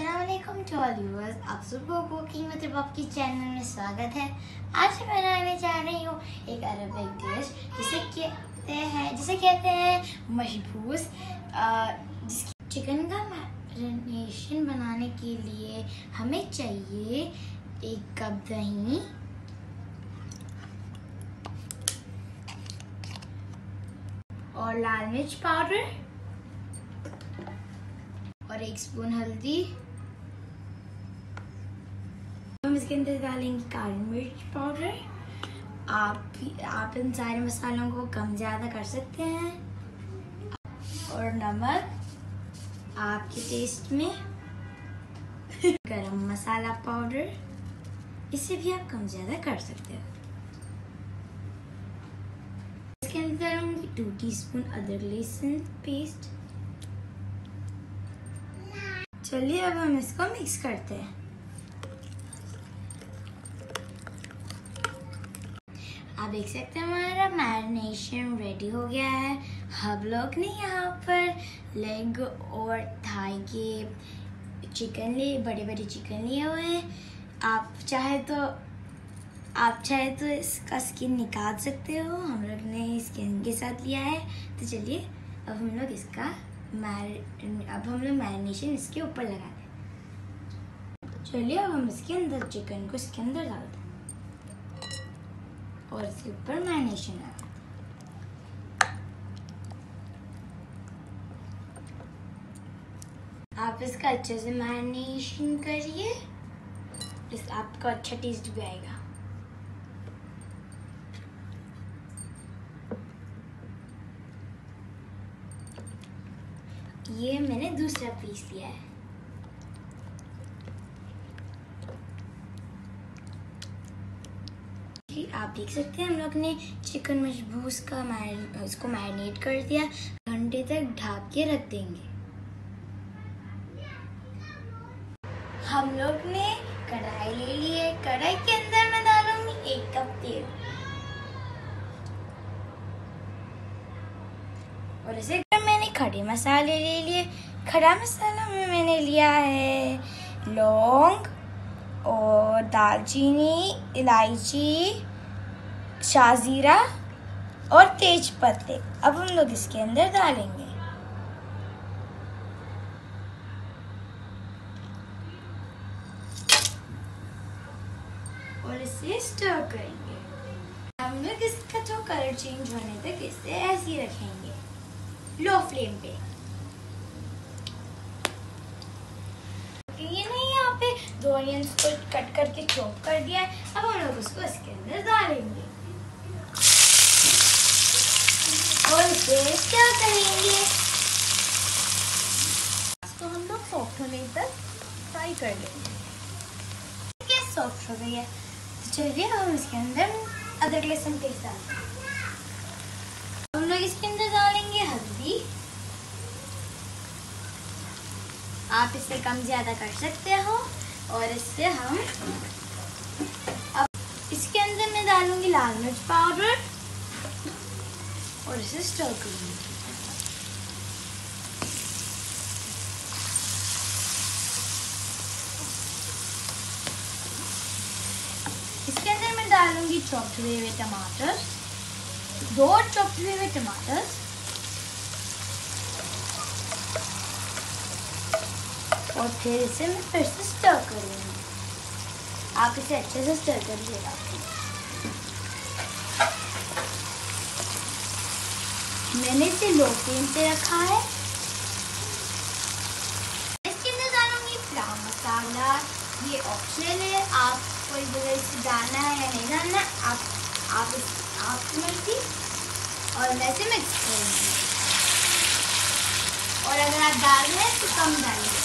Aslam to all viewers आप सबको cooking with रबाब की चैनल में स्वागत है। आज मैं बनाने जा रही हूँ एक अरबिक डिश जिसे कहते हैं जिसे कहते हैं मशबूस जिसकी चिकन का मैरिनेशन बनाने के लिए हमें चाहिए एक कप दही। और लाल मिर्च पाउडर। और एक स्पून हल्दी हम इसके अंदर डालेंगे काली मिर्च पाउडर। आप आप इन सारे मसालों को कम ज़्यादा कर सकते हैं। और नमक आपके टेस्ट में। गरम मसाला पाउडर, इसे भी आप कम ज़्यादा कर सकते हो। इसके अंदर डालूँगी टू टीस्पून अदरक लहसुन पेस्ट चलिए अब हम इसको मिक्स करते हैं। आप देख सकते हैं हमारा मैरिनेशन रेडी हो गया है। हम लोग ने यहाँ पर लेग और थाई के चिकन लिए बड़े बड़े चिकन लिए हुए हैं। आप चाहे तो आप चाहे तो इसका स्किन निकाल सकते हो। हम लोग ने स्किन के साथ लिया है। तो चलिए, अब हम लोग इसका मैर अब हम लोग मैरिनेशन इसके ऊपर लगा दें चलिए, अब हम इसके अंदर चिकन को इसके अंदर डाल दें और इसके ऊपर मैरिनेशन लगा आप इसका अच्छे से मैरिनेशन करिए, इस आपको अच्छा टेस्ट भी आएगा। ये मैंने दूसरा पीस लिया है। आप देख सकते हैं, हम लोग ने चिकन मशबूस का मैर उसको मैरिनेट कर दिया, घंटे तक ढाक के रख देंगे। हम लोग ने कढ़ाई ले ली है। कढ़ाई के अंदर मैं डालूँगी एक कप तेल। और इसे मैंने खड़े मसाले ले लिए। खड़ा मसाला में मैंने लिया है लौंग और दालचीनी, इलायची शाजीरा और तेज पत्ते। अब हम लोग इसके अंदर डालेंगे। और इसे स्टर करेंगे। हम लोग इसका जो कलर चेंज होने तक इसे ऐसे ही रखेंगे। लो फ्लेम पे। ये नहीं, यहाँ पे दो को कट करके चॉप कर दिया है। अब हम लोग उसको इसके अंदर डालेंगे। और इसे क्या करेंगे? इसको हम लोग सॉफ्ट होने तक फ्राई कर लेंगे। क्या सॉफ्ट हो गई है? तो चलिए हम इसके अंदर अदरक लहसुन डालते हैं हम लोग इसके अंदर डालेंगे हल्दी। आप इसे कम ज़्यादा कर सकते हो और इससे हम अब इसके अंदर मैं डालूँगी लाल मिर्च पाउडर। और इसे स्टर करूँगी इसके अंदर मैं डालूँगी चॉप्ड हुए हुए टमाटर। दो चॉप्ड हुए हुए टमाटर। और फिर इसे मैं फिर से स्टर करूँगी। आप इसे अच्छे से स्टर कर करिएगा मैंने इसे लो फ्लेम पे रखा है। इसके अंदर डालूँगी फ्राम मसाला ये ऑप्शनल है। आप कोई अगर इसे डालना है या नहीं डालना, आप आप इस आपकी मर्ज़ी और इसे मिक्स करूँगी और अगर आप डाल रहे हैं तो कम डालिए।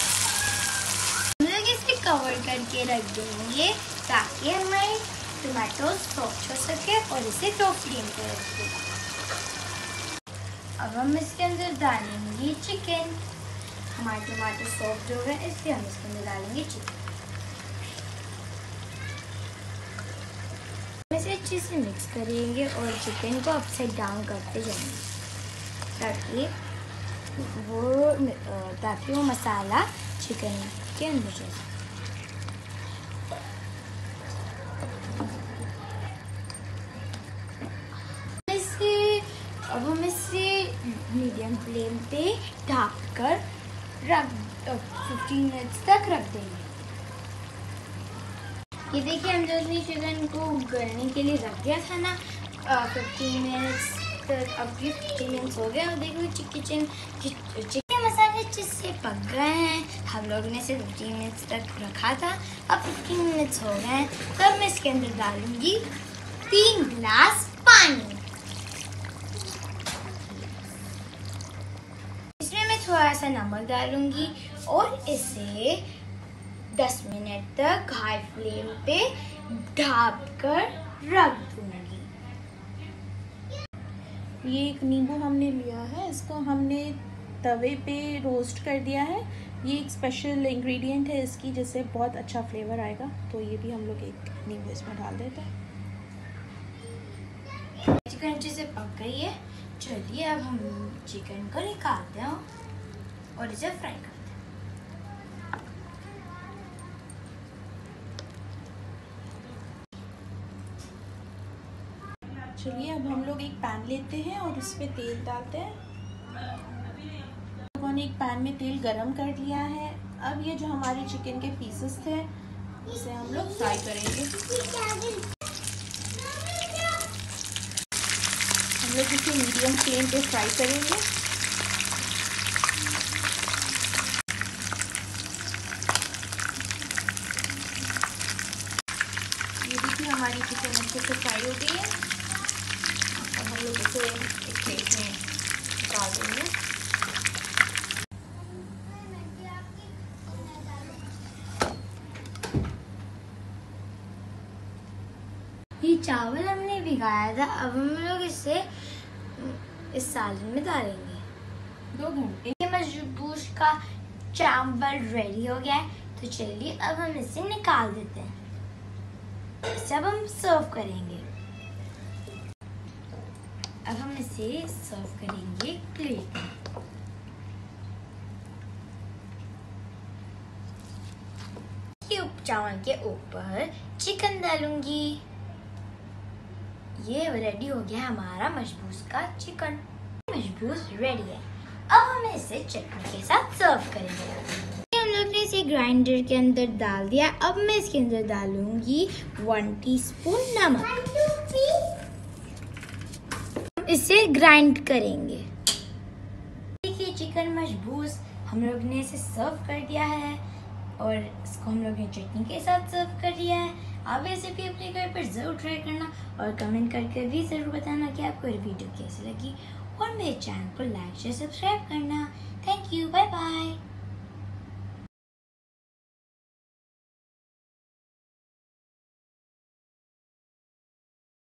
हम लोग इसे कवर करके रख देंगे ताकि हमारे टमाटो सॉफ्ट हो सके और इसे लो फ्लेम पे रखिएगा अब हम इसके अंदर डालेंगे चिकन हमारे टमाटर सॉफ्ट हो गए, इसलिए हम इसके अंदर डालेंगे चिकन इसे अच्छे से मिक्स करेंगे और चिकन को अपसाइड डाउन करते जाएँगे, ताकि वो ताकि वो मसाला चिकन के अंदर चलते मीडियम फ्लेम पे ढक कर रख फिफ्टीन मिनट्स तक रख देंगे। ये देखिए हम जो अपनी चिकन को गलने के लिए रख दिया था ना। फिफ्टीन मिनट्स तक, अब ये फिफ्टीन मिनट्स हो गए। और देखो किचन चिकन मसाले अच्छे से पक गए हैं? हम लोग ने इसे फिफ्टीन मिनट्स तक रखा था। अब फिफ्टीन मिनट्स हो गए हैं। तब मैं इसके अंदर डालूँगी तीन गिलास पानी। थोड़ा सा नमक डालूँगी और इसे 10 मिनट तक हाई फ्लेम पे ढाप कर रख दूँगी। ये एक नींबू हमने लिया है इसको हमने तवे पे रोस्ट कर दिया है। ये एक स्पेशल इंग्रेडिएंट है इसकी जिससे बहुत अच्छा फ्लेवर आएगा। तो ये भी हम लोग एक नींबू इसमें डाल देते हैं। चिकन अच्छे से पक गई है। चलिए अब हम चिकन को निकालते हैं। और इसे फ्राई करते हैं। चलिए, अब हम लोग एक पैन लेते हैं और उस पर तेल डालते हैं। लोगों ने एक पैन में तेल गरम कर लिया है। अब ये जो हमारे चिकन के पीसेस थे इसे हम लोग फ्राई करेंगे। हम लोग इसे मीडियम फ्लेम पे फ्राई करेंगे। हमारी चिकन अच्छे से फ्राई हो गई है। अब हम लोग इसे एक प्लेट में डाल देंगे। ये चावल हमने भिगाया था, अब हम लोग इसे, इस सालन में डालेंगे। दो घंटे। ये मजबूस का चावल रेडी हो गया है तो चलिए अब हम इसे निकाल देते हैं। जब हम सर्व करेंगे। अब हम इसे सर्व करेंगे प्लेट चावल के ऊपर चिकन डालूँगी। ये रेडी हो गया हमारा मशबूस का चिकन मशबूस रेडी है। अब हम इसे चटनी के साथ सर्व करेंगे। ने इसे ग्राइंडर के अंदर डाल दिया। अब मैं इसके अंदर डालूँगी वन टीस्पून नमक। इसे ग्राइंड करेंगे। देखिए चिकन मशबूस हम लोग ने इसे सर्व कर दिया है और इसको हम लोग ने चटनी के साथ सर्व कर दिया है। आप ऐसे भी अपने घर पर ज़रूर ट्राई करना और कमेंट करके भी ज़रूर बताना कि आपको ये वीडियो कैसी लगी। और मेरे चैनल को लाइक शेयर सब्सक्राइब करना। Thank you bye bye